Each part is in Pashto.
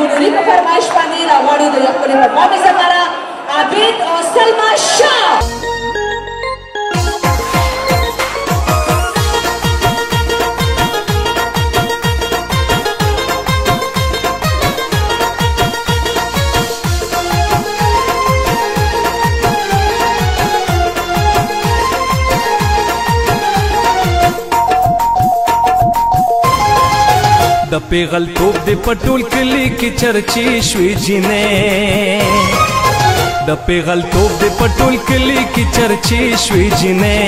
ګنوري په فرمایش باندې راوړي د خپل پرفارمنس لپاره عابد او سلمہ شاه پیغل توپ د پټول کلی کې چرچی شوې جنې د پیغل توپ د پټول کلی کې چرچی شوې جنې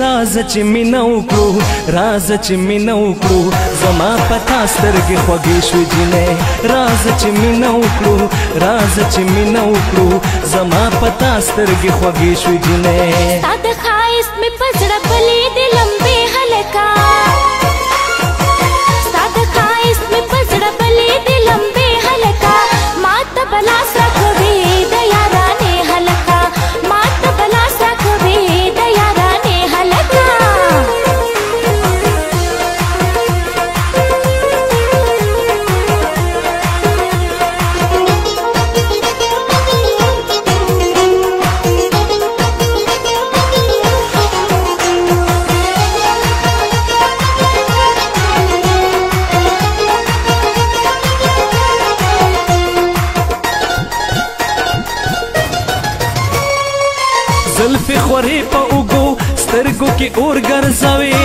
راز چې مينو کړو راز چې مينو کړو زما پتا سترګې خوږې شوې جنې راز چې مينو کړو راز چې مينو کړو زما پتا سترګې خوږې شوې جنې تا د خایست مې پزړه بلې د لمبې هلکا lambe خوري په اوګو سترګو کې اور ګرځوي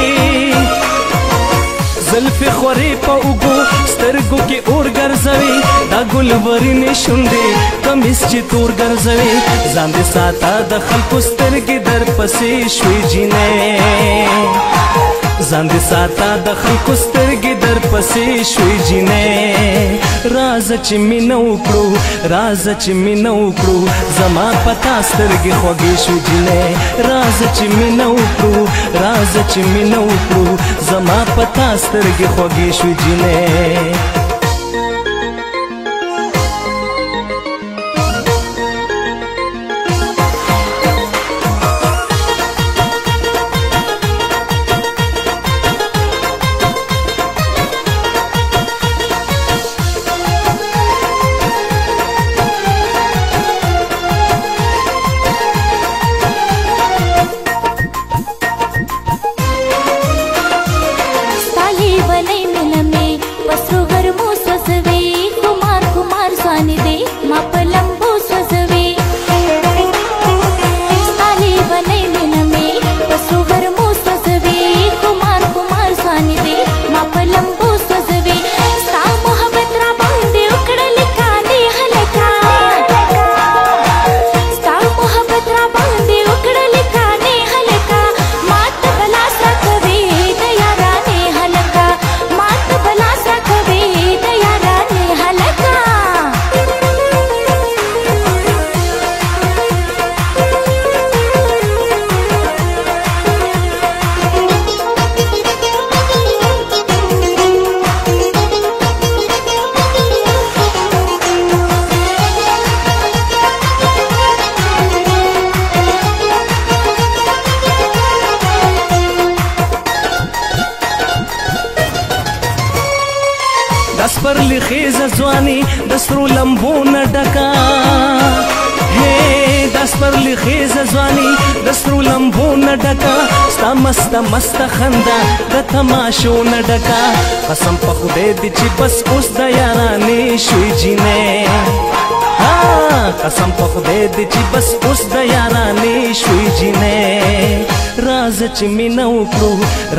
زلف خوري په اوګو سترګو کې اور ګرځوي دا ګل ورنې شونډې کمیس چې تور ګرځوي ځان دې ساته د خلکو سترګې در پسې شوې جینې ځان دې ساته د خلکو سترګې در پسې شوې جینې راځه چې مینه وکړو راځه چې مینه وکړو زما پتا سترګې خوږې شوې جینې راځه چې مینه وکړو راځه چې مینه وکړو زما پتا سترګې خوږې شوې جینې وی خیز زوانی دسترو لمبو نڈکا هی دستر لی خیز زوانی دسترو لمبو نڈکا ستا مست مست خندا د تماشو نڈکا قسم په خدای دی چې بس اوس د یارانې شوی جینه قسم په خدای دی چې بس اوس د یارانې شوی جینه راز چې مینا وکړو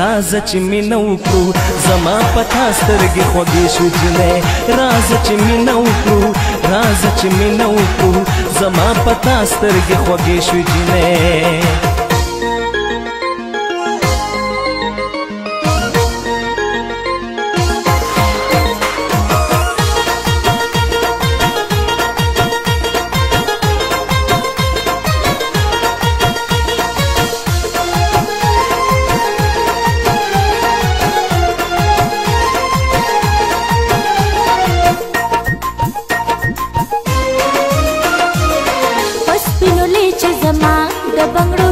راز چې مینا وکړو زما پتا سترګې خوږې شو جنې راز چې مینا وکړو راز چې مینا وکړو زما پتا سترګې خوږې شو جنې چې زما د بنگړو